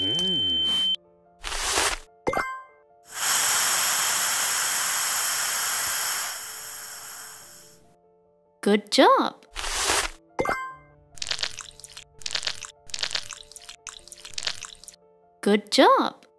Mm. Good job! Good job!